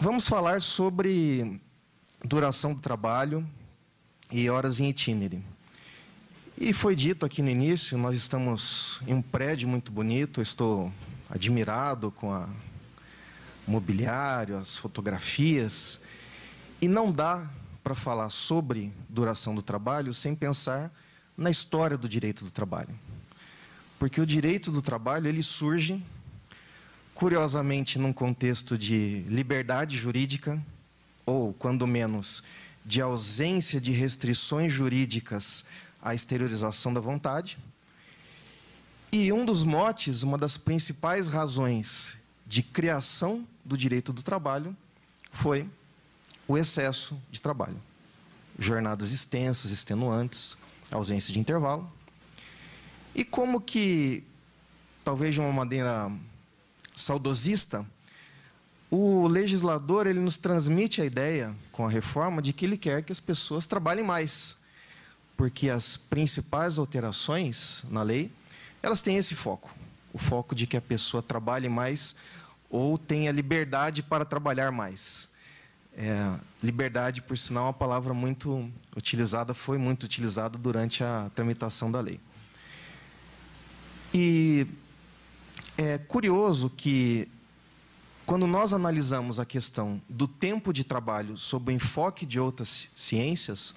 Vamos falar sobre duração do trabalho e horas em itinere. E foi dito aqui no início, nós estamos em um prédio muito bonito, estou admirado com a mobiliário, as fotografias, e não dá para falar sobre duração do trabalho sem pensar na história do direito do trabalho. Porque o direito do trabalho, ele surge curiosamente, num contexto de liberdade jurídica, ou, quando menos, de ausência de restrições jurídicas à exteriorização da vontade. E um dos motes, uma das principais razões de criação do direito do trabalho foi o excesso de trabalho. Jornadas extensas, extenuantes, ausência de intervalo. E como que, talvez de uma maneira saudosista, o legislador ele nos transmite a ideia, com a reforma, de que ele quer que as pessoas trabalhem mais. Porque as principais alterações na lei, elas têm esse foco. O foco de que a pessoa trabalhe mais ou tenha liberdade para trabalhar mais. É, liberdade, por sinal, é uma palavra muito utilizada, foi muito utilizada durante a tramitação da lei. E é curioso que, quando nós analisamos a questão do tempo de trabalho sob o enfoque de outras ciências,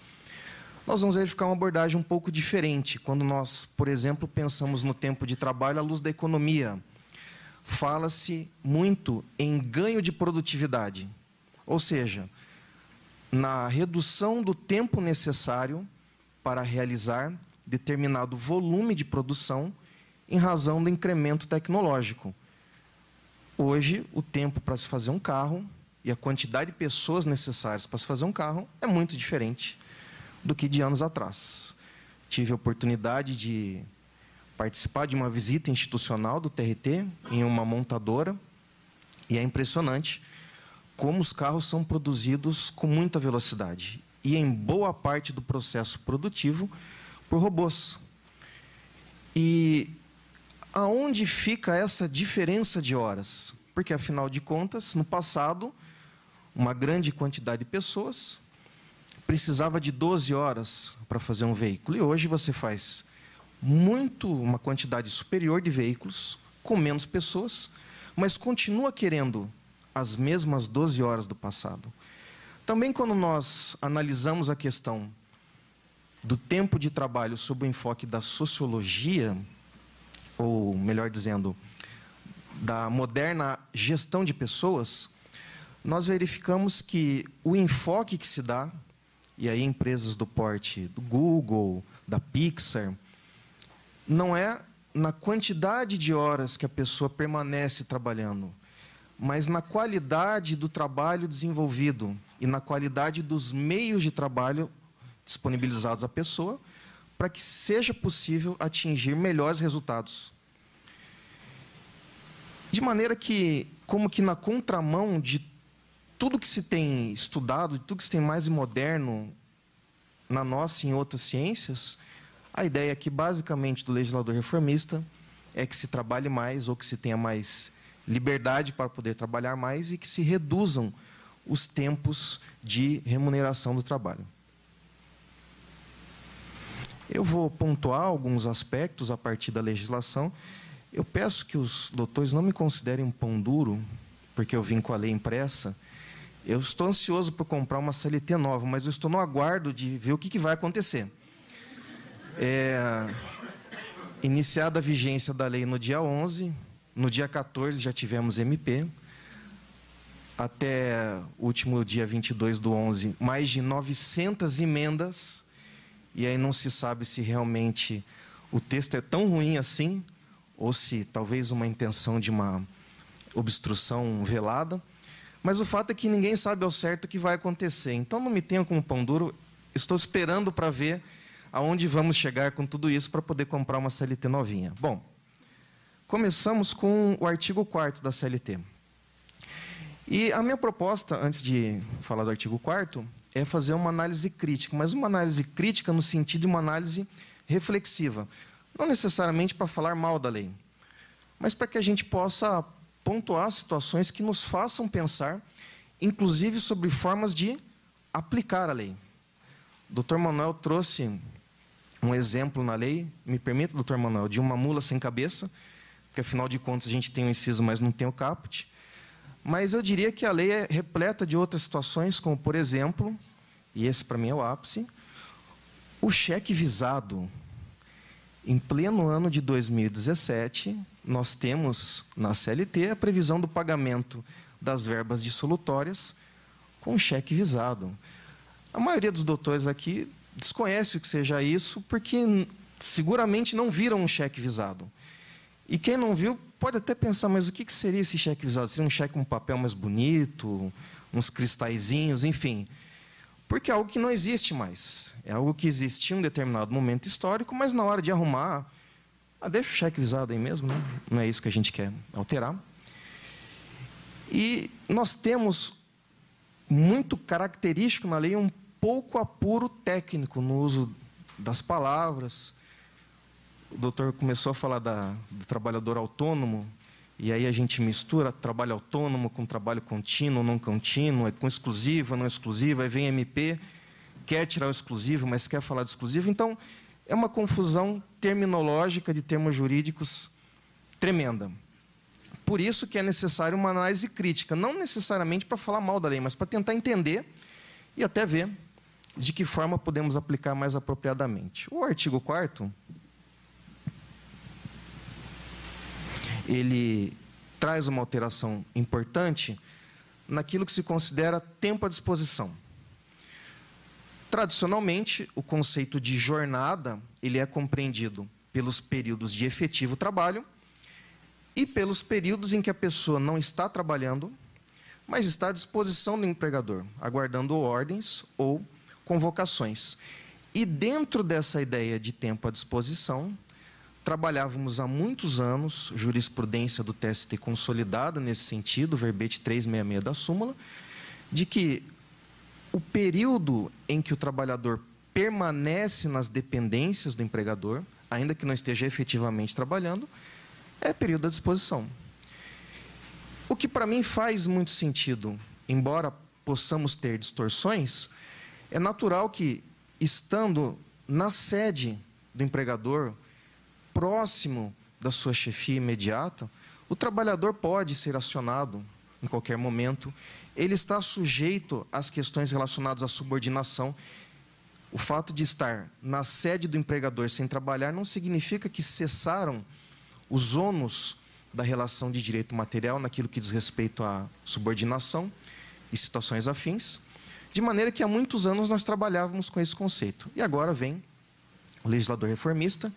nós vamos verificar uma abordagem um pouco diferente. Quando nós, por exemplo, pensamos no tempo de trabalho à luz da economia, fala-se muito em ganho de produtividade, ou seja, na redução do tempo necessário para realizar determinado volume de produção em razão do incremento tecnológico. Hoje, o tempo para se fazer um carro e a quantidade de pessoas necessárias para se fazer um carro é muito diferente do que de anos atrás. Tive a oportunidade de participar de uma visita institucional do TRT em uma montadora e é impressionante como os carros são produzidos com muita velocidade e em boa parte do processo produtivo por robôs. E aonde fica essa diferença de horas? Porque, afinal de contas, no passado, uma grande quantidade de pessoas precisava de 12 horas para fazer um veículo. E hoje você faz muito, uma quantidade superior de veículos, com menos pessoas, mas continua querendo as mesmas 12 horas do passado. Também, quando nós analisamos a questão do tempo de trabalho sob o enfoque da sociologia, ou melhor dizendo, da moderna gestão de pessoas, nós verificamos que o enfoque que se dá, e aí empresas do porte do Google, da Pixar, não é na quantidade de horas que a pessoa permanece trabalhando, mas na qualidade do trabalho desenvolvido e na qualidade dos meios de trabalho disponibilizados à pessoa para que seja possível atingir melhores resultados. De maneira que, como que na contramão de tudo que se tem estudado, de tudo que se tem mais moderno na nossa e em outras ciências, a ideia aqui, basicamente, do legislador reformista é que se trabalhe mais ou que se tenha mais liberdade para poder trabalhar mais e que se reduzam os tempos de remuneração do trabalho. Eu vou pontuar alguns aspectos a partir da legislação. Eu peço que os doutores não me considerem um pão duro, porque eu vim com a lei impressa. Eu estou ansioso por comprar uma CLT nova, mas eu estou no aguardo de ver o que, vai acontecer. É, iniciada a vigência da lei no dia 11, no dia 14 já tivemos MP, até o último dia 22 do 11, mais de 900 emendas e aí não se sabe se realmente o texto é tão ruim assim, ou se talvez uma intenção de uma obstrução velada. Mas o fato é que ninguém sabe ao certo o que vai acontecer. Então não me tenham como pão duro, estou esperando para ver aonde vamos chegar com tudo isso para poder comprar uma CLT novinha. Bom, começamos com o artigo 4 da CLT. E a minha proposta, antes de falar do artigo 4 é fazer uma análise crítica, mas uma análise crítica no sentido de uma análise reflexiva. Não necessariamente para falar mal da lei, mas para que a gente possa pontuar situações que nos façam pensar inclusive sobre formas de aplicar a lei. O doutor Manuel trouxe um exemplo na lei, me permita, doutor Manuel, de uma mula sem cabeça, porque afinal de contas a gente tem o inciso, mas não tem o caput. Mas eu diria que a lei é repleta de outras situações, como, por exemplo, e esse para mim é o ápice, o cheque visado. Em pleno ano de 2017, nós temos na CLT a previsão do pagamento das verbas dissolutórias com cheque visado. A maioria dos doutores aqui desconhece o que seja isso, porque seguramente não viram um cheque visado. E quem não viu pode até pensar, mas o que seria esse cheque visado? Seria um cheque com um papel mais bonito, uns cristalzinhos, enfim. Porque é algo que não existe mais. É algo que existia em um determinado momento histórico, mas na hora de arrumar, ah, deixa o cheque visado aí mesmo, né? não é isso que a gente quer alterar. E nós temos muito característico na lei um pouco apuro técnico no uso das palavras. O doutor começou a falar da, do trabalhador autônomo, e aí a gente mistura trabalho autônomo com trabalho contínuo, não contínuo, é com exclusivo, não exclusivo, aí vem MP, quer tirar o exclusivo, mas quer falar de exclusivo. Então, é uma confusão terminológica de termos jurídicos tremenda. Por isso que é necessário uma análise crítica, não necessariamente para falar mal da lei, mas para tentar entender e até ver de que forma podemos aplicar mais apropriadamente. O artigo 4 ele traz uma alteração importante naquilo que se considera tempo à disposição. Tradicionalmente, o conceito de jornada, ele é compreendido pelos períodos de efetivo trabalho e pelos períodos em que a pessoa não está trabalhando, mas está à disposição do empregador, aguardando ordens ou convocações. E dentro dessa ideia de tempo à disposição, trabalhávamos há muitos anos, jurisprudência do TST consolidada nesse sentido, verbete 366 da súmula, de que o período em que o trabalhador permanece nas dependências do empregador, ainda que não esteja efetivamente trabalhando, é período à disposição. O que para mim faz muito sentido, embora possamos ter distorções, é natural que, estando na sede do empregador, próximo da sua chefia imediata, o trabalhador pode ser acionado em qualquer momento. Ele está sujeito às questões relacionadas à subordinação. O fato de estar na sede do empregador sem trabalhar não significa que cessaram os ônus da relação de direito material naquilo que diz respeito à subordinação e situações afins. De maneira que há muitos anos nós trabalhávamos com esse conceito. E agora vem o legislador reformista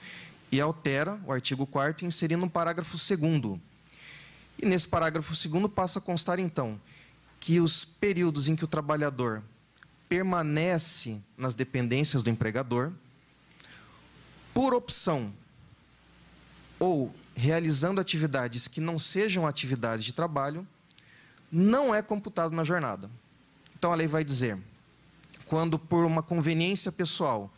e altera o artigo 4 inserindo um parágrafo 2 E nesse parágrafo 2 passa a constar, então, que os períodos em que o trabalhador permanece nas dependências do empregador, por opção ou realizando atividades que não sejam atividades de trabalho, não é computado na jornada. Então a lei vai dizer: quando por uma conveniência pessoal,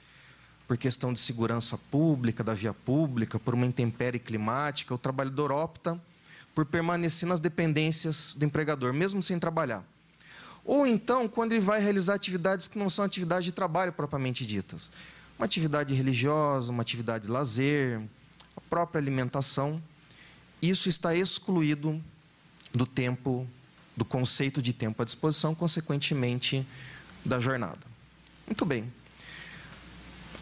por questão de segurança pública, da via pública, por uma intempérie climática, o trabalhador opta por permanecer nas dependências do empregador, mesmo sem trabalhar. Ou então, quando ele vai realizar atividades que não são atividades de trabalho propriamente ditas. Uma atividade religiosa, uma atividade de lazer, a própria alimentação. Isso está excluído do tempo do conceito de tempo à disposição, consequentemente, da jornada. Muito bem.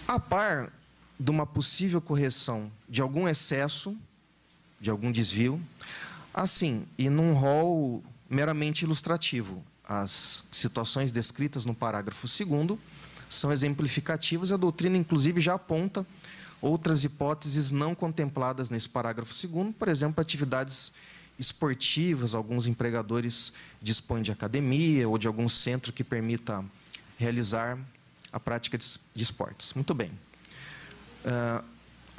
A par de uma possível correção de algum excesso, de algum desvio, assim, e num rol meramente ilustrativo, as situações descritas no parágrafo 2 são exemplificativas a doutrina, inclusive, já aponta outras hipóteses não contempladas nesse parágrafo 2 por exemplo, atividades esportivas, alguns empregadores dispõem de academia ou de algum centro que permita realizar a prática de, esportes. Muito bem. Uh,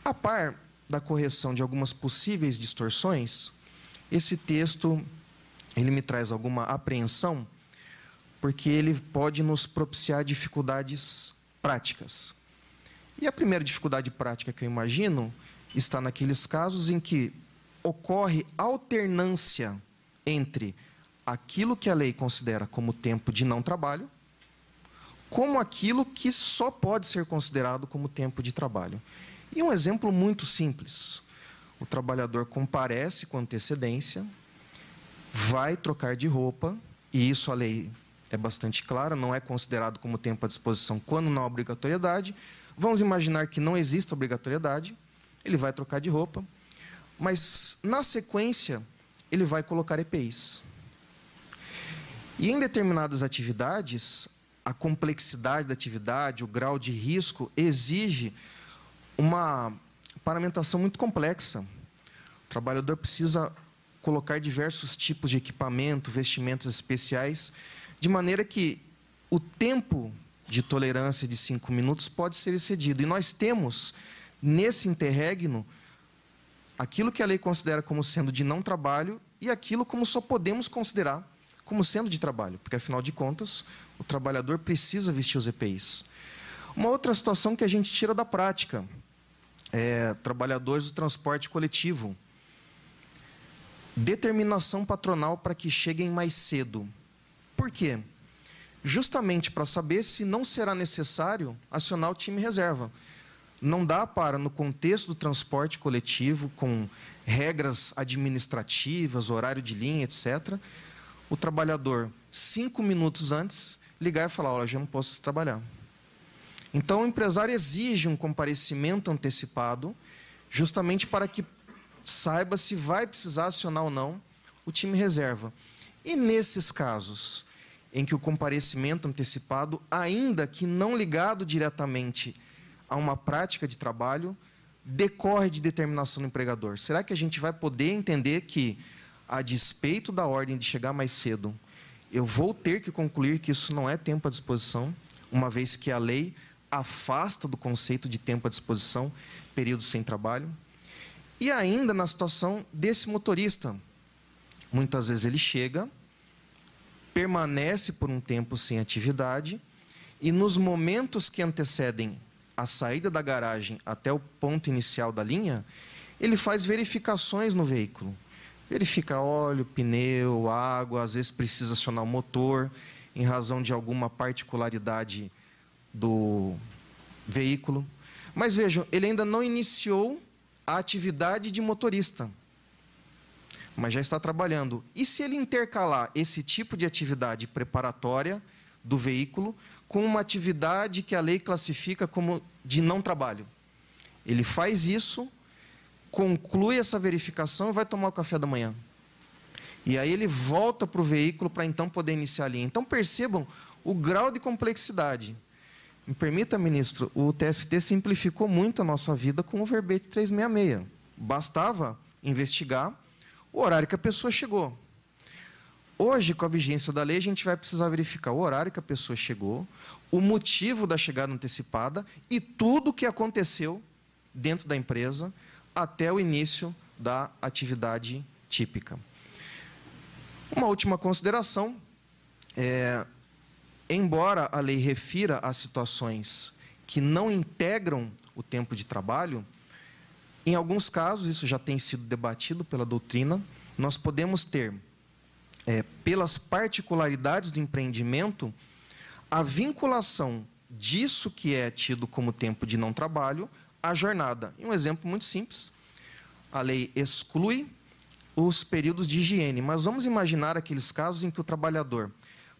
a par da correção de algumas possíveis distorções, esse texto ele me traz alguma apreensão, porque ele pode nos propiciar dificuldades práticas. E a primeira dificuldade prática que eu imagino está naqueles casos em que ocorre alternância entre aquilo que a lei considera como tempo de não trabalho, como aquilo que só pode ser considerado como tempo de trabalho. E um exemplo muito simples: o trabalhador comparece com antecedência, vai trocar de roupa, e isso a lei é bastante clara, não é considerado como tempo à disposição quando não há obrigatoriedade. Vamos imaginar que não existe obrigatoriedade, ele vai trocar de roupa, mas na sequência ele vai colocar EPIs. E em determinadas atividades, a complexidade da atividade, o grau de risco exige uma paramentação muito complexa. O trabalhador precisa colocar diversos tipos de equipamento, vestimentas especiais, de maneira que o tempo de tolerância de cinco minutos pode ser excedido. E nós temos, nesse interregno, aquilo que a lei considera como sendo de não trabalho e aquilo como só podemos considerar como sendo de trabalho, porque afinal de contas, o trabalhador precisa vestir os EPIs. Uma outra situação que a gente tira da prática é trabalhadores do transporte coletivo. Determinação patronal para que cheguem mais cedo. Por quê? Justamente para saber se não será necessário acionar o time reserva. Não dá para, no contexto do transporte coletivo, com regras administrativas, horário de linha, etc., o trabalhador, cinco minutos antes, ligar e falar: Olha, já não posso trabalhar. Então, o empresário exige um comparecimento antecipado, justamente para que saiba se vai precisar acionar ou não o time reserva. E nesses casos em que o comparecimento antecipado, ainda que não ligado diretamente a uma prática de trabalho, decorre de determinação do empregador? Será que a gente vai poder entender que a despeito da ordem de chegar mais cedo, eu vou ter que concluir que isso não é tempo à disposição, uma vez que a lei afasta do conceito de tempo à disposição período sem trabalho. E ainda na situação desse motorista, muitas vezes ele chega, permanece por um tempo sem atividade e nos momentos que antecedem a saída da garagem até o ponto inicial da linha, ele faz verificações no veículo verifica óleo, pneu, água, às vezes precisa acionar o motor em razão de alguma particularidade do veículo. Mas vejam, ele ainda não iniciou a atividade de motorista, mas já está trabalhando. E se ele intercalar esse tipo de atividade preparatória do veículo com uma atividade que a lei classifica como de não trabalho? Ele faz isso conclui essa verificação e vai tomar o café da manhã. E aí ele volta para o veículo para então poder iniciar a linha. Então percebam o grau de complexidade. Me permita, ministro, o TST simplificou muito a nossa vida com o verbete 366. Bastava investigar o horário que a pessoa chegou. Hoje, com a vigência da lei, a gente vai precisar verificar o horário que a pessoa chegou, o motivo da chegada antecipada e tudo o que aconteceu dentro da empresa até o início da atividade típica. Uma última consideração: é, embora a lei refira a situações que não integram o tempo de trabalho, em alguns casos, isso já tem sido debatido pela doutrina, nós podemos ter, é, pelas particularidades do empreendimento, a vinculação disso que é tido como tempo de não trabalho a jornada. E um exemplo muito simples: a lei exclui os períodos de higiene, mas vamos imaginar aqueles casos em que o trabalhador,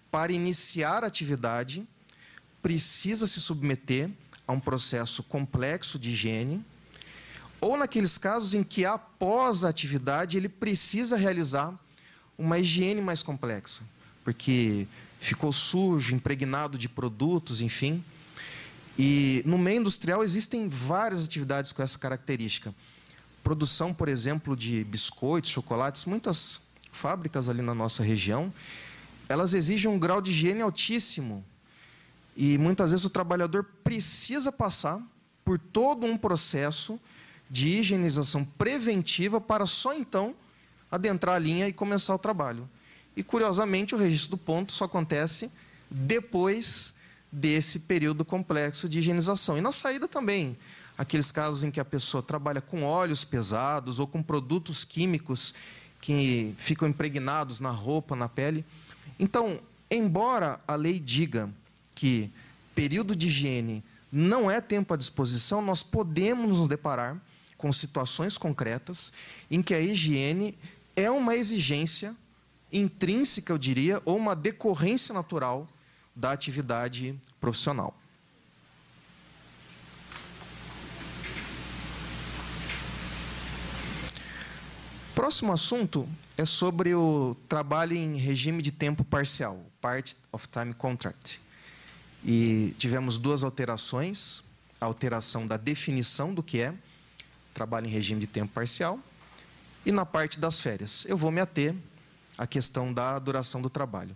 para iniciar a atividade, precisa se submeter a um processo complexo de higiene, ou naqueles casos em que após a atividade ele precisa realizar uma higiene mais complexa, porque ficou sujo, impregnado de produtos, enfim. E no meio industrial existem várias atividades com essa característica. Produção, por exemplo, de biscoitos, chocolates, muitas fábricas ali na nossa região, elas exigem um grau de higiene altíssimo. E muitas vezes o trabalhador precisa passar por todo um processo de higienização preventiva para só então adentrar a linha e começar o trabalho. E curiosamente, o registro do ponto só acontece depois desse período complexo de higienização. E na saída também, aqueles casos em que a pessoa trabalha com óleos pesados ou com produtos químicos que ficam impregnados na roupa, na pele. Então, embora a lei diga que período de higiene não é tempo à disposição, nós podemos nos deparar com situações concretas em que a higiene é uma exigência intrínseca, eu diria, ou uma decorrência natural da atividade profissional. Próximo assunto é sobre o trabalho em regime de tempo parcial, Part of Time Contract. E tivemos duas alterações: a alteração da definição do que é trabalho em regime de tempo parcial e na parte das férias. Eu vou me ater à questão da duração do trabalho.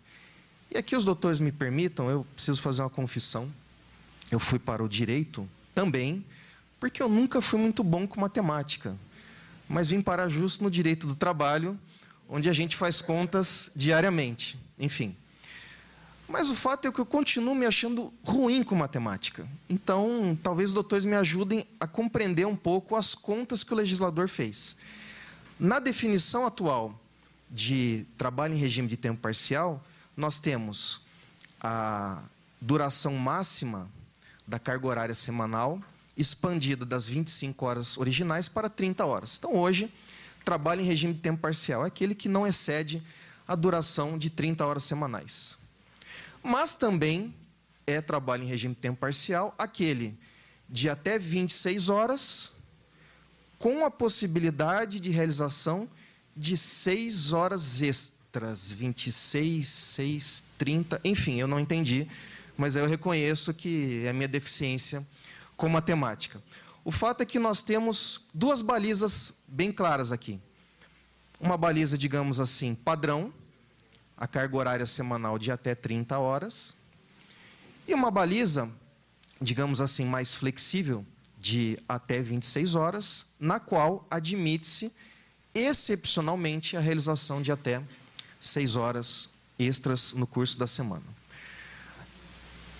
E aqui os doutores me permitam, eu preciso fazer uma confissão. Eu fui para o direito também, porque eu nunca fui muito bom com matemática mas vim parar justo no direito do trabalho, onde a gente faz contas diariamente. Enfim. Mas o fato é que eu continuo me achando ruim com matemática. Então, talvez os doutores me ajudem a compreender um pouco as contas que o legislador fez. Na definição atual de trabalho em regime de tempo parcial, nós temos a duração máxima da carga horária semanal, expandida das 25 horas originais para 30 horas. Então, hoje, trabalho em regime de tempo parcial é aquele que não excede a duração de 30 horas semanais. Mas também é trabalho em regime de tempo parcial aquele de até 26 horas, com a possibilidade de realização de 6 horas extras, 26, 6, 30, enfim, eu não entendi, mas eu reconheço que é a minha deficiência com matemática. O fato é que nós temos duas balizas bem claras aqui. Uma baliza, digamos assim, padrão, a carga horária semanal de até 30 horas, e uma baliza, digamos assim, mais flexível, de até 26 horas, na qual admite-se excepcionalmente a realização de até 6 horas extras no curso da semana.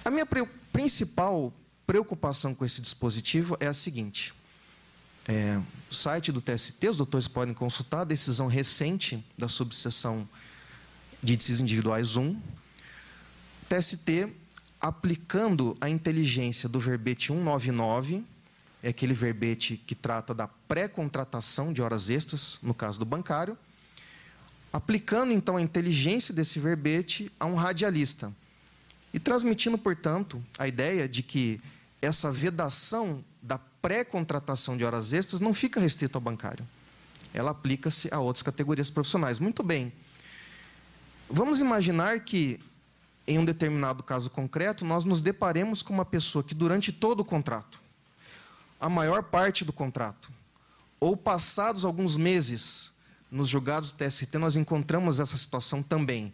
A minha principal preocupação com esse dispositivo é a seguinte: é, o site do TST, os doutores podem consultar a decisão recente da subseção de decisões individuais 1. TST aplicando a inteligência do verbete 199, é aquele verbete que trata da pré-contratação de horas extras, no caso do bancário, aplicando então a inteligência desse verbete a um radialista e transmitindo, portanto, a ideia de que essa vedação da pré-contratação de horas extras não fica restrita ao bancário. Ela aplica-se a outras categorias profissionais. Muito bem. Vamos imaginar que, em um determinado caso concreto, nós nos deparemos com uma pessoa que, durante todo o contrato, a maior parte do contrato, ou passados alguns meses, nos julgados do TST, nós encontramos essa situação também.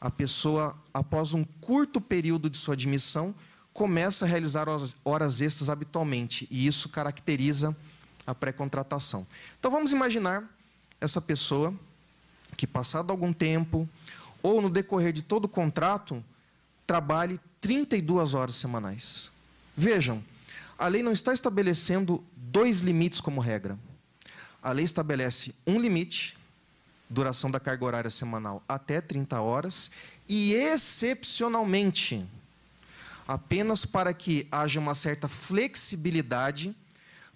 A pessoa, após um curto período de sua admissão, começa a realizar horas extras habitualmente, e isso caracteriza a pré-contratação. Então vamos imaginar essa pessoa que, passado algum tempo, ou no decorrer de todo o contrato, trabalhe 32 horas semanais. Vejam, a lei não está estabelecendo dois limites como regra. A lei estabelece um limite, duração da carga horária semanal até 30 horas, e excepcionalmente, apenas para que haja uma certa flexibilidade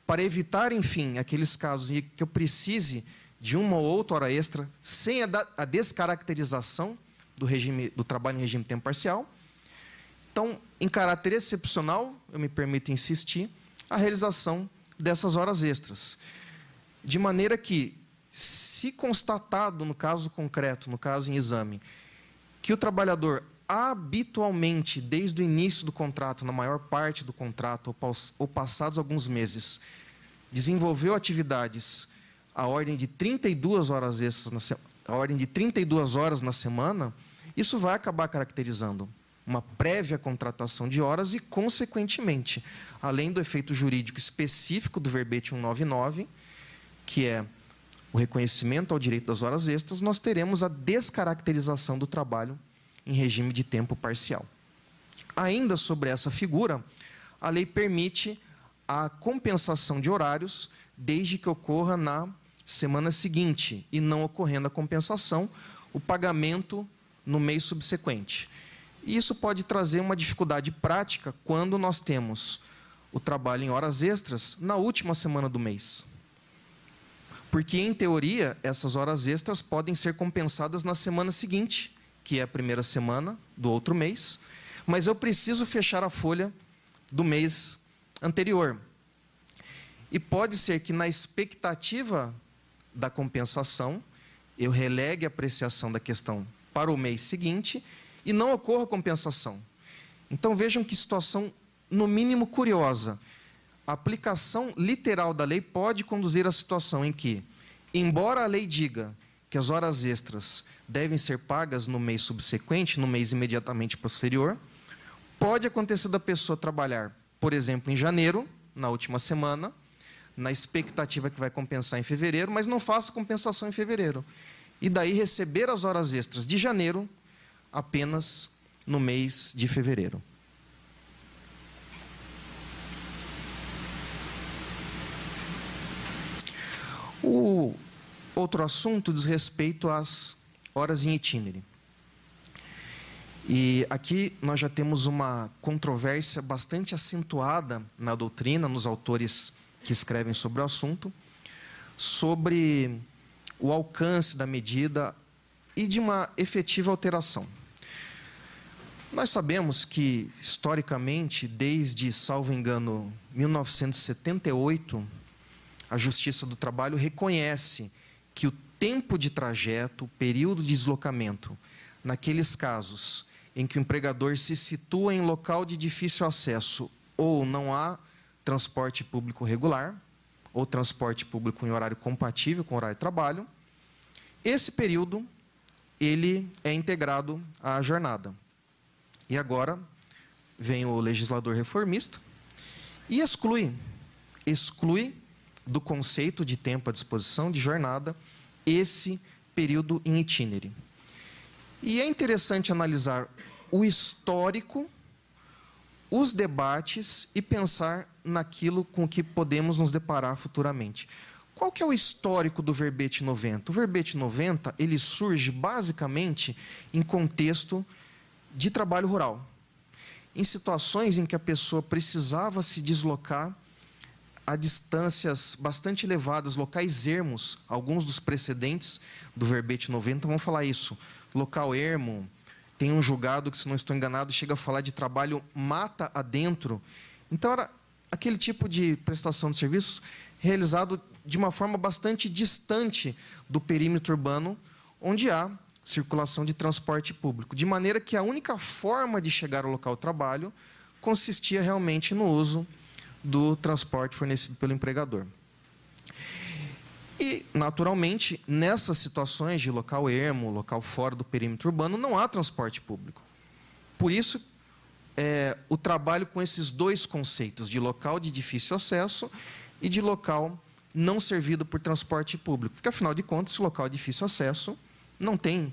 para evitar, enfim, aqueles casos em que eu precise de uma ou outra hora extra sem a, descaracterização do regime do trabalho em regime tempo parcial. Então, em caráter excepcional, eu me permito insistir, a realização dessas horas extras. De maneira que, se constatado no caso concreto, no caso em exame, que o trabalhador habitualmente, desde o início do contrato, na maior parte do contrato, ou passados alguns meses, desenvolveu atividades a ordem de 32 horas extras na, a ordem de 32 horas na semana, isso vai acabar caracterizando uma prévia contratação de horas e, consequentemente, além do efeito jurídico específico do verbete 199, que é o reconhecimento ao direito das horas extras, nós teremos a descaracterização do trabalho em regime de tempo parcial. Ainda sobre essa figura, a lei permite a compensação de horários desde que ocorra na semana seguinte e não ocorrendo a compensação, o pagamento no mês subsequente. E isso pode trazer uma dificuldade prática quando nós temos o trabalho em horas extras na última semana do mês. Porque, em teoria, essas horas extras podem ser compensadas na semana seguinte, que é a primeira semana do outro mês, mas eu preciso fechar a folha do mês anterior. E pode ser que, na expectativa da compensação, eu relegue a apreciação da questão para o mês seguinte e não ocorra compensação. Então vejam que situação, no mínimo, curiosa. A aplicação literal da lei pode conduzir à situação em que, embora a lei diga que as horas extras devem ser pagas no mês subsequente, no mês imediatamente posterior, pode acontecer da pessoa trabalhar, por exemplo, em janeiro, na última semana, na expectativa que vai compensar em fevereiro, mas não faça compensação em fevereiro. E daí receber as horas extras de janeiro apenas no mês de fevereiro. O outro assunto diz respeito às horas em itinere. E aqui nós já temos uma controvérsia bastante acentuada na doutrina, nos autores que escrevem sobre o assunto, sobre o alcance da medida e de uma efetiva alteração. Nós sabemos que, historicamente, desde, salvo engano, 1978, a Justiça do Trabalho reconhece que o tempo de trajeto, o período de deslocamento, naqueles casos em que o empregador se situa em local de difícil acesso ou não há transporte público regular, ou transporte público em horário compatível com o horário de trabalho, esse período ele é integrado à jornada. E agora vem o legislador reformista e exclui, exclui do conceito de tempo à disposição de jornada esse período em itinere. E é interessante analisar o histórico os debates e pensar naquilo com que podemos nos deparar futuramente. Qual que é o histórico do verbete 90? O verbete 90, ele surge basicamente em contexto de trabalho rural. Em situações em que a pessoa precisava se deslocar a distâncias bastante elevadas, locais ermos, alguns dos precedentes do verbete 90 vão falar isso. Local ermo, tem um julgado que, se não estou enganado, chega a falar de trabalho mata adentro. Então, era aquele tipo de prestação de serviços realizado de uma forma bastante distante do perímetro urbano, onde há circulação de transporte público. De maneira que a única forma de chegar ao local de trabalho consistia realmente no uso do transporte fornecido pelo empregador. E, naturalmente, nessas situações de local ermo, local fora do perímetro urbano, não há transporte público. Por isso, é, o trabalho com esses dois conceitos, de local de difícil acesso e de local não servido por transporte público. Porque, afinal de contas, local de difícil acesso não tem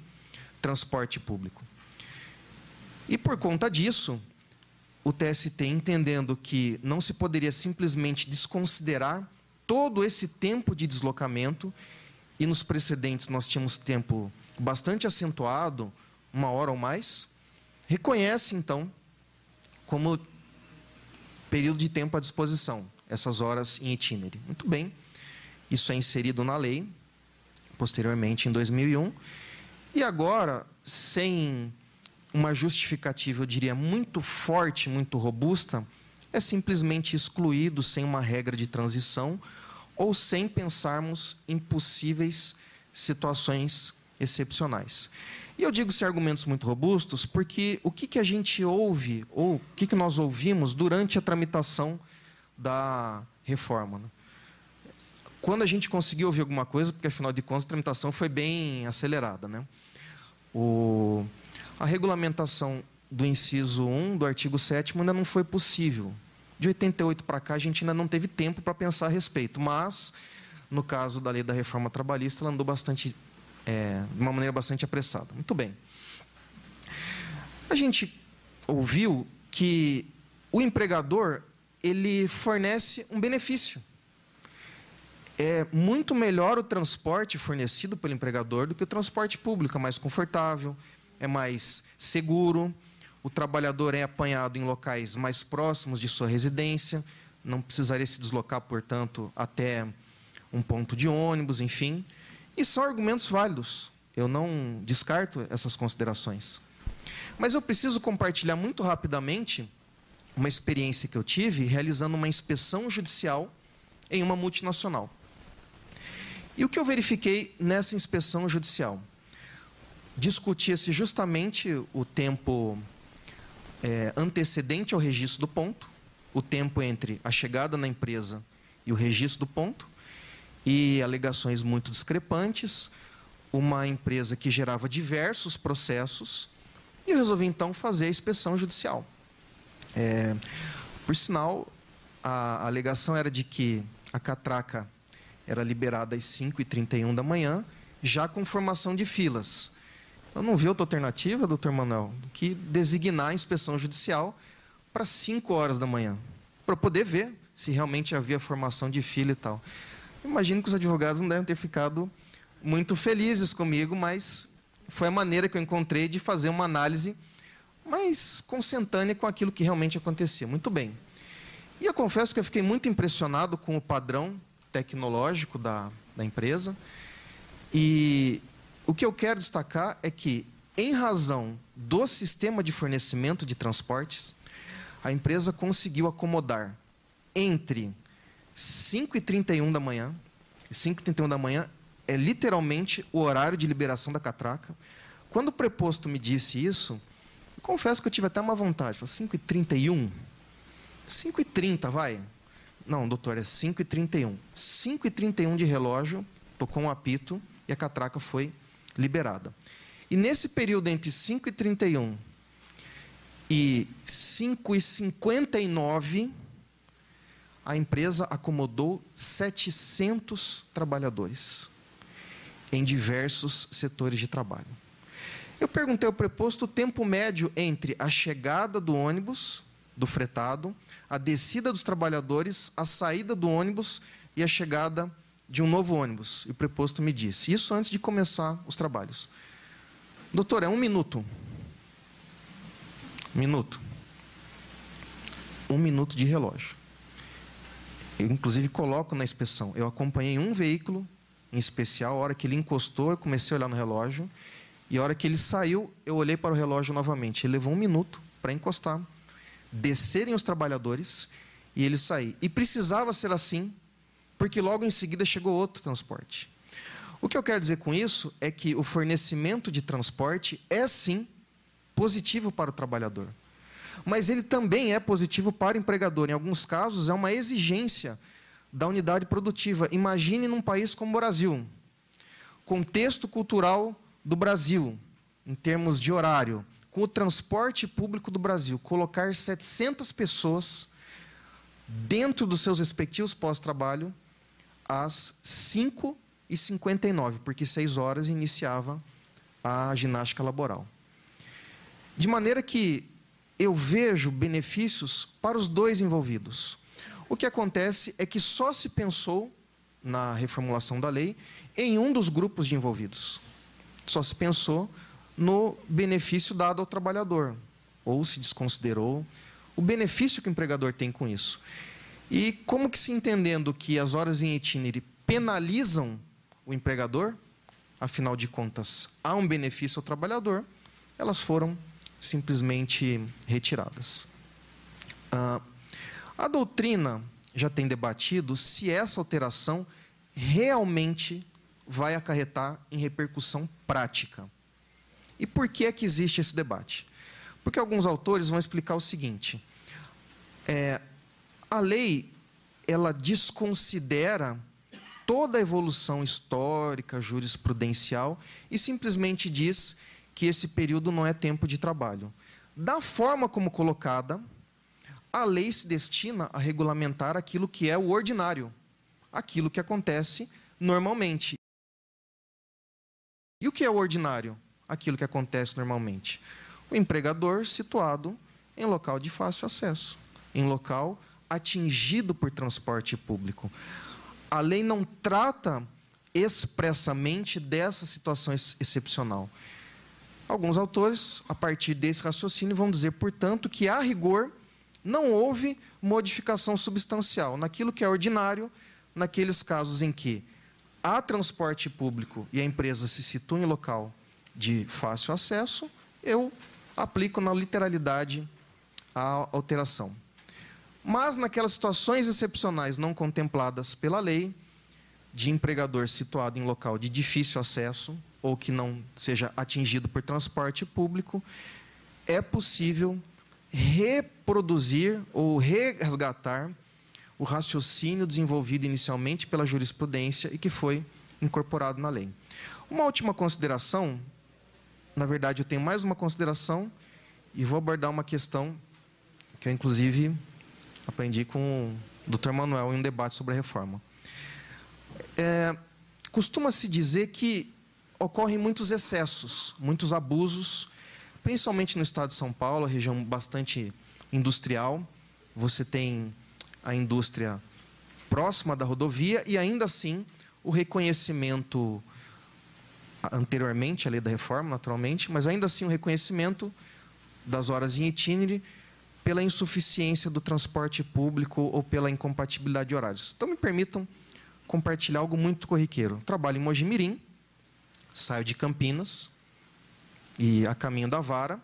transporte público. E, por conta disso, o TST, entendendo que não se poderia simplesmente desconsiderar todo esse tempo de deslocamento, e nos precedentes nós tínhamos tempo bastante acentuado, uma hora ou mais, reconhece então como período de tempo à disposição, essas horas em itinere. Muito bem, isso é inserido na lei, posteriormente em 2001, e agora, sem uma justificativa, eu diria, muito forte, muito robusta, é simplesmente excluído sem uma regra de transição ou sem pensarmos em possíveis situações excepcionais. E eu digo ser argumentos muito robustos porque o que, que a gente ouve, ou o que, que nós ouvimos durante a tramitação da reforma? Né? Quando a gente conseguiu ouvir alguma coisa, porque afinal de contas a tramitação foi bem acelerada. Né? O, a regulamentação do inciso 1 do artigo 7 ainda não foi possível. De 88 para cá, a gente ainda não teve tempo para pensar a respeito, mas, no caso da lei da reforma trabalhista, ela andou bastante, é, de uma maneira bastante apressada. Muito bem. A gente ouviu que o empregador ele fornece um benefício. é muito melhor o transporte fornecido pelo empregador do que o transporte público, é mais confortável, é mais seguro, o trabalhador é apanhado em locais mais próximos de sua residência, não precisaria se deslocar, portanto, até um ponto de ônibus, enfim. E são argumentos válidos. Eu não descarto essas considerações. Mas eu preciso compartilhar muito rapidamente uma experiência que eu tive realizando uma inspeção judicial em uma multinacional. E o que eu verifiquei nessa inspeção judicial? Discutia-se justamente o tempo é, antecedente ao registro do ponto, o tempo entre a chegada na empresa e o registro do ponto, e alegações muito discrepantes, uma empresa que gerava diversos processos, e eu resolvi então fazer a inspeção judicial. É, por sinal, a, alegação era de que a catraca era liberada às 5h31 da manhã, já com formação de filas. Eu não vi outra alternativa, doutor Manuel, que designar a inspeção judicial para 5 horas da manhã, para poder ver se realmente havia formação de fila e tal. Imagino que os advogados não devem ter ficado muito felizes comigo, mas foi a maneira que eu encontrei de fazer uma análise mais consentânea com aquilo que realmente acontecia. Muito bem. E eu confesso que eu fiquei muito impressionado com o padrão tecnológico da, da empresa. E o que eu quero destacar é que, em razão do sistema de fornecimento de transportes, a empresa conseguiu acomodar entre 5 e 31 da manhã, 5 e 31 da manhã é literalmente o horário de liberação da catraca. Quando o preposto me disse isso, confesso que eu tive até uma vontade. 5 e 31? 5 e 30, vai. Não, doutor, é 5 e 31. 5 e 31 de relógio, tocou um apito e a catraca foi liberada. E nesse período entre 5 e 31 e 5 e 59, a empresa acomodou 700 trabalhadores em diversos setores de trabalho. Eu perguntei ao preposto o tempo médio entre a chegada do ônibus, do fretado, a descida dos trabalhadores, a saída do ônibus e a chegada de um novo ônibus. E o preposto me disse, isso antes de começar os trabalhos. Doutor, é um minuto. Minuto. Um minuto de relógio. Eu, inclusive, coloco na inspeção. Eu acompanhei um veículo em especial. A hora que ele encostou, eu comecei a olhar no relógio. E a hora que ele saiu, eu olhei para o relógio novamente. Ele levou um minuto para encostar, descerem os trabalhadores e ele sair. E precisava ser assim, porque logo em seguida chegou outro transporte. O que eu quero dizer com isso é que o fornecimento de transporte é sim positivo para o trabalhador. Mas ele também é positivo para o empregador. Em alguns casos, é uma exigência da unidade produtiva. Imagine num país como o Brasil, contexto cultural do Brasil, em termos de horário, com o transporte público do Brasil, colocar 700 pessoas dentro dos seus respectivos pós-trabalho às 5h59, porque 6 horas iniciava a ginástica laboral. De maneira que eu vejo benefícios para os dois envolvidos. O que acontece é que só se pensou na reformulação da lei em um dos grupos de envolvidos. Só se pensou no benefício dado ao trabalhador, ou se desconsiderou o benefício que o empregador tem com isso. E como que se entendendo que as horas em itinerary penalizam o empregador, afinal de contas, há um benefício ao trabalhador, elas foram simplesmente retiradas. Ah, a doutrina já tem debatido se essa alteração realmente vai acarretar em repercussão prática. E por que é que existe esse debate? Porque alguns autores vão explicar o seguinte: é, a lei ela desconsidera toda a evolução histórica, jurisprudencial e simplesmente diz que esse período não é tempo de trabalho. Da forma como colocada, a lei se destina a regulamentar aquilo que é o ordinário, aquilo que acontece normalmente. E o que é o ordinário? Aquilo que acontece normalmente. O empregador situado em local de fácil acesso, em local atingido por transporte público. a lei não trata expressamente dessa situação excepcional. Alguns autores, a partir desse raciocínio, vão dizer, portanto, que a rigor não houve modificação substancial naquilo que é ordinário, naqueles casos em que há transporte público e a empresa se situa em local de fácil acesso, eu aplico na literalidade a alteração. Mas naquelas situações excepcionais não contempladas pela lei, de empregador situado em local de difícil acesso ou que não seja atingido por transporte público, é possível reproduzir ou resgatar o raciocínio desenvolvido inicialmente pela jurisprudência e que foi incorporado na lei. Uma última consideração, na verdade, eu tenho mais uma consideração e vou abordar uma questão que eu, inclusive, aprendi com o Dr. Manuel em um debate sobre a reforma. É, Costuma-se dizer que ocorrem muitos excessos, muitos abusos, principalmente no estado de São Paulo, região bastante industrial. Você tem a indústria próxima da rodovia e ainda assim o reconhecimento anteriormente à lei da reforma, naturalmente, mas ainda assim o reconhecimento das horas em itinerário pela insuficiência do transporte público ou pela incompatibilidade de horários. Então me permitam compartilhar algo muito corriqueiro. Trabalho em Mojimirim, saio de Campinas e a caminho da Vara,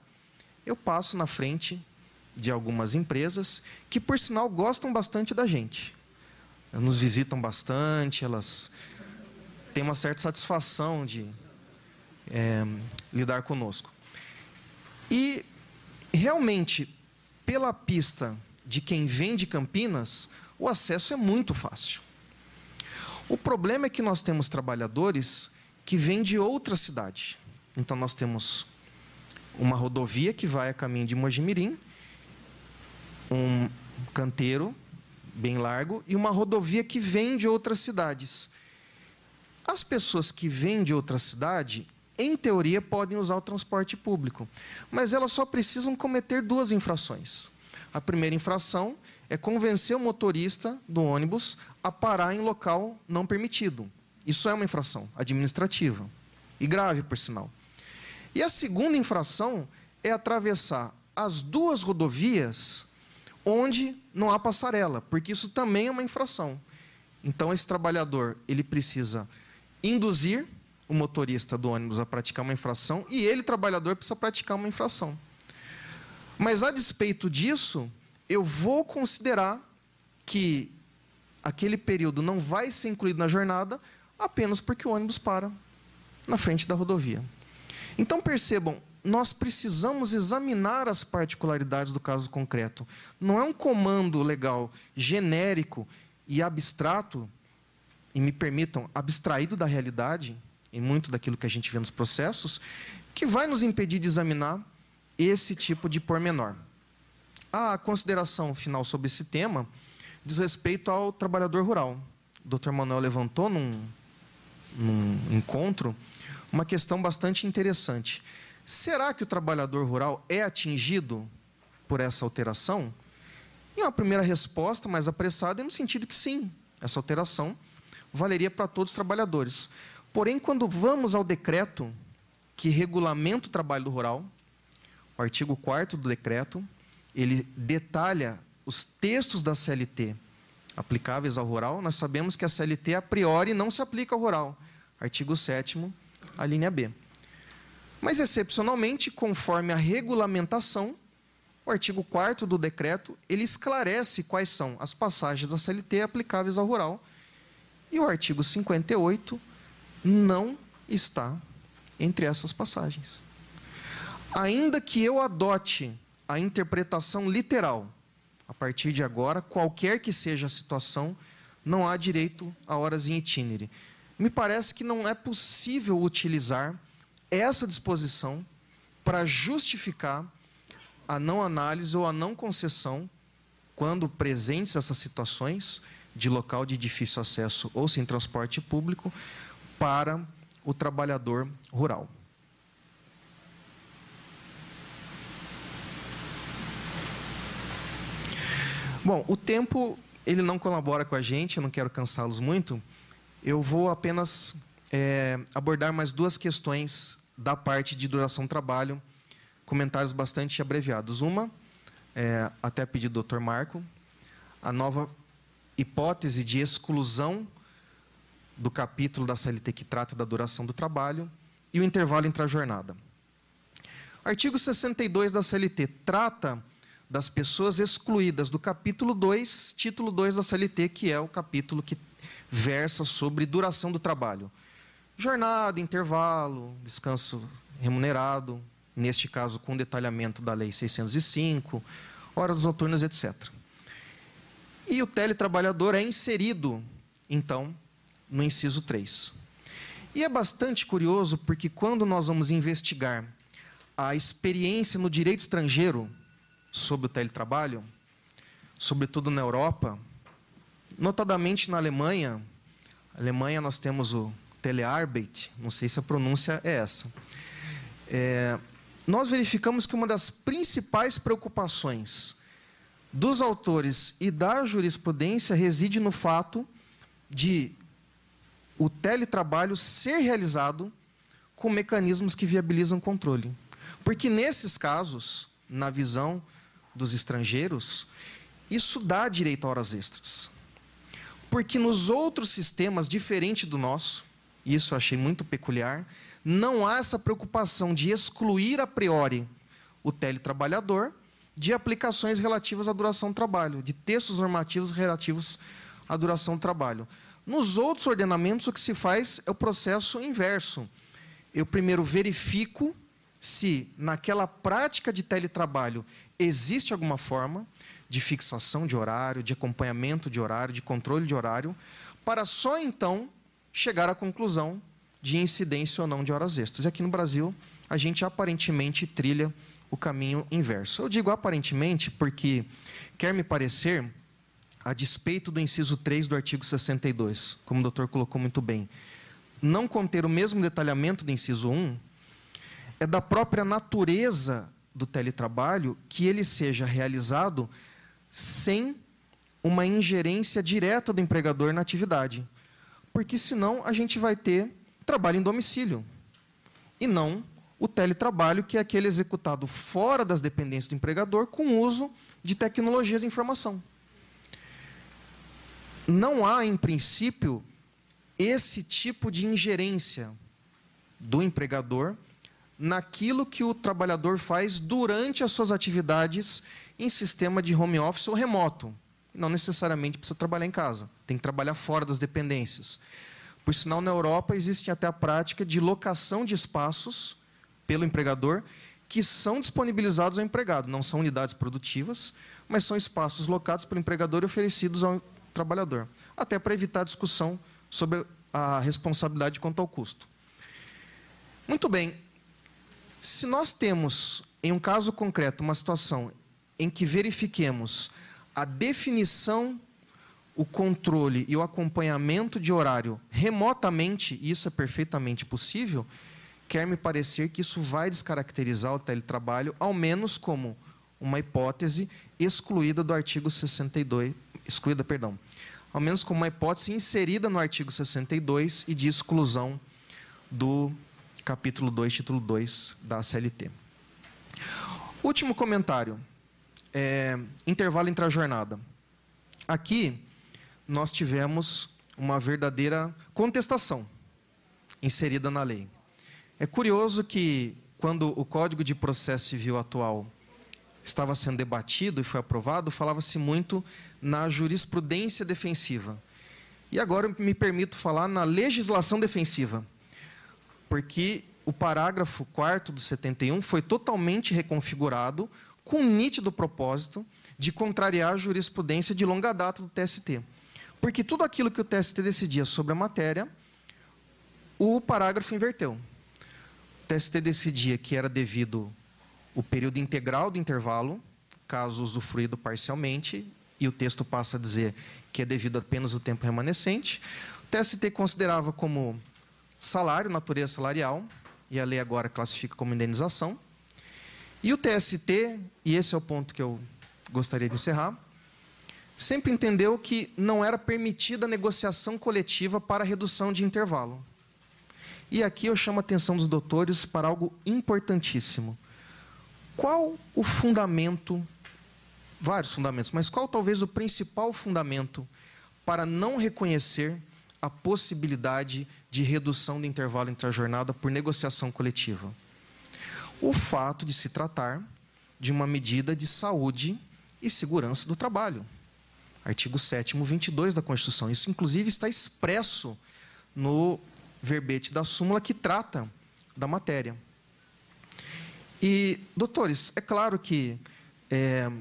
eu passo na frente de algumas empresas que, por sinal, gostam bastante da gente. Nos visitam bastante, elas têm uma certa satisfação de é, lidar conosco. E, realmente, pela pista de quem vem de Campinas, o acesso é muito fácil. O problema é que nós temos trabalhadores que vêm de outra cidade. Então, nós temos uma rodovia que vai a caminho de Mojimirim um canteiro bem largo e uma rodovia que vem de outras cidades. As pessoas que vêm de outra cidade, em teoria, podem usar o transporte público, mas elas só precisam cometer duas infrações. A primeira infração é convencer o motorista do ônibus a parar em local não permitido. Isso é uma infração administrativa e grave, por sinal. E a segunda infração é atravessar as duas rodovias onde não há passarela, porque isso também é uma infração. Então esse trabalhador, ele precisa induzir o motorista do ônibus a praticar uma infração e ele, trabalhador, precisa praticar uma infração. Mas a despeito disso, eu vou considerar que aquele período não vai ser incluído na jornada apenas porque o ônibus para na frente da rodovia. Então percebam, nós precisamos examinar as particularidades do caso concreto. Não é um comando legal genérico e abstrato, e me permitam, abstraído da realidade, em muito daquilo que a gente vê nos processos, que vai nos impedir de examinar esse tipo de pormenor. A consideração final sobre esse tema diz respeito ao trabalhador rural. O Dr. Manuel levantou num, num encontro uma questão bastante interessante. Será que o trabalhador rural é atingido por essa alteração? E uma primeira resposta mais apressada é no sentido que sim, essa alteração valeria para todos os trabalhadores. Porém, quando vamos ao decreto que regulamenta o trabalho do rural, o artigo 4 do decreto, ele detalha os textos da CLT aplicáveis ao rural, nós sabemos que a CLT a priori não se aplica ao rural. Artigo 7 a linha B. Mas, excepcionalmente, conforme a regulamentação, o artigo 4 do decreto, ele esclarece quais são as passagens da CLT aplicáveis ao rural. E o artigo 58 não está entre essas passagens. Ainda que eu adote a interpretação literal, a partir de agora, qualquer que seja a situação, não há direito a horas em itinere. Me parece que não é possível utilizar essa disposição para justificar a não análise ou a não concessão, quando presentes essas situações de local de difícil acesso ou sem transporte público, para o trabalhador rural. Bom, o tempo ele não colabora com a gente, eu não quero cansá-los muito. Eu vou apenas é, abordar mais duas questões da parte de duração do trabalho, comentários bastante abreviados. Uma, é, até pedido do Dr. Marco, a nova hipótese de exclusão do capítulo da CLT que trata da duração do trabalho e o intervalo entre a jornada. Artigo 62 da CLT trata das pessoas excluídas do capítulo 2, título 2 da CLT, que é o capítulo que versa sobre duração do trabalho. Jornada, intervalo, descanso remunerado, neste caso com detalhamento da Lei 605, horas noturnas, etc. E o teletrabalhador é inserido, então, no inciso 3. E é bastante curioso porque quando nós vamos investigar a experiência no direito estrangeiro sobre o teletrabalho, sobretudo na Europa, notadamente na Alemanha, Alemanha nós temos o Telearbeit, não sei se a pronúncia é essa. É, nós verificamos que uma das principais preocupações dos autores e da jurisprudência reside no fato de o teletrabalho ser realizado com mecanismos que viabilizam controle. Porque nesses casos, na visão dos estrangeiros, isso dá direito a horas extras. Porque nos outros sistemas, diferente do nosso, isso eu achei muito peculiar, não há essa preocupação de excluir a priori o teletrabalhador de aplicações relativas à duração do trabalho, de textos normativos relativos à duração do trabalho. Nos outros ordenamentos, o que se faz é o processo inverso. Eu primeiro verifico se naquela prática de teletrabalho existe alguma forma de fixação de horário, de acompanhamento de horário, de controle de horário, para só então chegar à conclusão de incidência ou não de horas extras. E aqui no Brasil, a gente aparentemente trilha o caminho inverso. Eu digo aparentemente porque quer me parecer a despeito do inciso 3 do artigo 62, como o doutor colocou muito bem, não conter o mesmo detalhamento do inciso 1, é da própria natureza do teletrabalho que ele seja realizado sem uma ingerência direta do empregador na atividade. Porque senão a gente vai ter trabalho em domicílio e não o teletrabalho, que é aquele executado fora das dependências do empregador com uso de tecnologias de informação não há, em princípio, esse tipo de ingerência do empregador naquilo que o trabalhador faz durante as suas atividades em sistema de home office ou remoto. Não necessariamente precisa trabalhar em casa, tem que trabalhar fora das dependências. Por sinal, na Europa existe até a prática de locação de espaços pelo empregador que são disponibilizados ao empregado. Não são unidades produtivas, mas são espaços locados pelo empregador e oferecidos ao trabalhador, até para evitar discussão sobre a responsabilidade quanto ao custo. Muito bem, se nós temos, em um caso concreto, uma situação em que verifiquemos a definição, o controle e o acompanhamento de horário remotamente, e isso é perfeitamente possível, quer me parecer que isso vai descaracterizar o teletrabalho, ao menos como uma hipótese excluída do artigo 62, excluída, perdão, ao menos como uma hipótese inserida no artigo 62 e de exclusão do capítulo 2, título 2 da CLT. Último comentário. É, intervalo entre a jornada. Aqui, nós tivemos uma verdadeira contestação inserida na lei. É curioso que, quando o Código de Processo Civil atual estava sendo debatido e foi aprovado, falava-se muito na jurisprudência defensiva. E agora me permito falar na legislação defensiva, porque o parágrafo 4 do 71 foi totalmente reconfigurado com nítido propósito de contrariar a jurisprudência de longa data do TST. Porque tudo aquilo que o TST decidia sobre a matéria, o parágrafo inverteu. O TST decidia que era devido o período integral do intervalo, caso usufruído parcialmente, e o texto passa a dizer que é devido apenas o tempo remanescente. O TST considerava como salário, natureza salarial, e a lei agora classifica como indenização. E o TST, e esse é o ponto que eu gostaria de encerrar, sempre entendeu que não era permitida a negociação coletiva para redução de intervalo. E aqui eu chamo a atenção dos doutores para algo importantíssimo. Qual o fundamento, vários fundamentos, mas qual talvez o principal fundamento para não reconhecer a possibilidade de redução do intervalo entre a jornada por negociação coletiva? O fato de se tratar de uma medida de saúde e segurança do trabalho. Artigo 7 22 da Constituição. Isso, inclusive, está expresso no verbete da súmula que trata da matéria. E, doutores, é claro que é,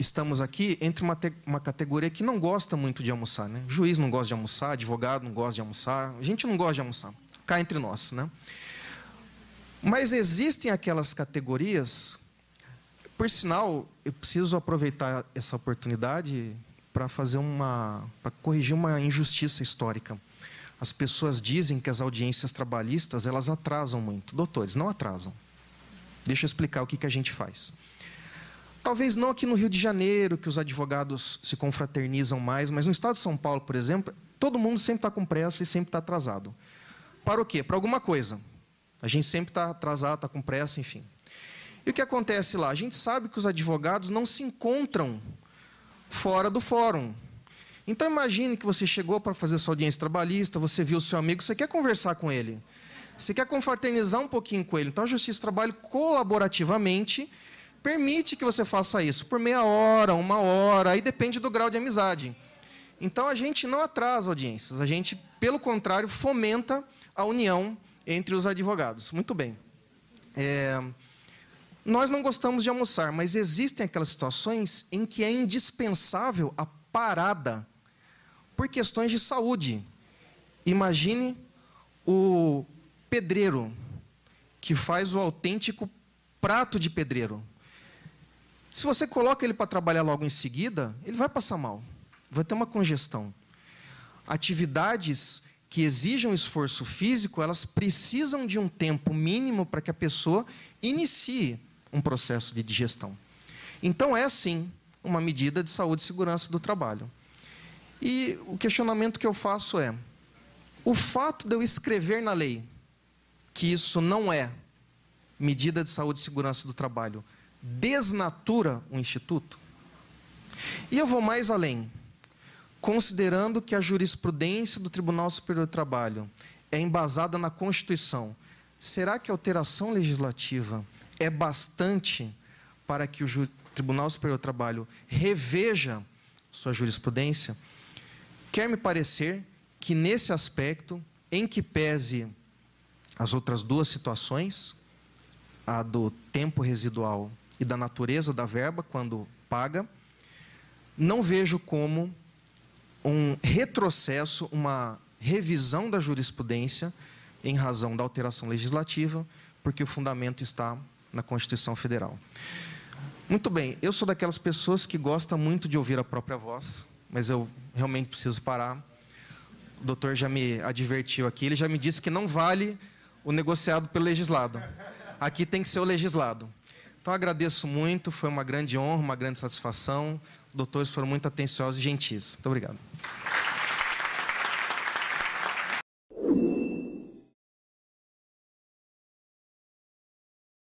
estamos aqui entre uma, uma categoria que não gosta muito de almoçar. Né? Juiz não gosta de almoçar, advogado não gosta de almoçar, a gente não gosta de almoçar, cá entre nós. Né? Mas existem aquelas categorias, por sinal, eu preciso aproveitar essa oportunidade para fazer uma, para corrigir uma injustiça histórica. As pessoas dizem que as audiências trabalhistas elas atrasam muito. Doutores, não atrasam. Deixa eu explicar o que, que a gente faz. Talvez não aqui no Rio de Janeiro, que os advogados se confraternizam mais, mas no estado de São Paulo, por exemplo, todo mundo sempre está com pressa e sempre está atrasado. Para o quê? Para alguma coisa. A gente sempre está atrasado, está com pressa, enfim. E o que acontece lá? A gente sabe que os advogados não se encontram fora do fórum. Então imagine que você chegou para fazer sua audiência trabalhista, você viu o seu amigo, você quer conversar com ele. Você quer confraternizar um pouquinho com ele. Então a Justiça do Trabalho colaborativamente permite que você faça isso por meia hora, uma hora, aí depende do grau de amizade. Então a gente não atrasa audiências, a gente, pelo contrário, fomenta a união entre os advogados. Muito bem. É, nós não gostamos de almoçar, mas existem aquelas situações em que é indispensável a parada por questões de saúde. Imagine o pedreiro que faz o autêntico prato de pedreiro. Se você coloca ele para trabalhar logo em seguida, ele vai passar mal, vai ter uma congestão. Atividades que exijam esforço físico, elas precisam de um tempo mínimo para que a pessoa inicie um processo de digestão. Então, é sim uma medida de saúde e segurança do trabalho. E o questionamento que eu faço é: o fato de eu escrever na lei que isso não é medida de saúde e segurança do trabalho desnatura o instituto? E eu vou mais além. Considerando que a jurisprudência do Tribunal Superior do Trabalho é embasada na Constituição, será que a alteração legislativa é bastante para que o Tribunal Superior do Trabalho reveja sua jurisprudência? Quer me parecer que nesse aspecto, em que pese as outras duas situações, a do tempo residual e da natureza da verba quando paga, não vejo como um retrocesso, uma revisão da jurisprudência em razão da alteração legislativa, porque o fundamento está na Constituição Federal. Muito bem, eu sou daquelas pessoas que gostam muito de ouvir a própria voz, mas eu realmente preciso parar. O doutor já me advertiu aqui, ele já me disse que não vale o negociado pelo legislado. Aqui tem que ser o legislado. Então agradeço muito, foi uma grande honra, uma grande satisfação. Os doutores foram muito atenciosos e gentis. Muito obrigado.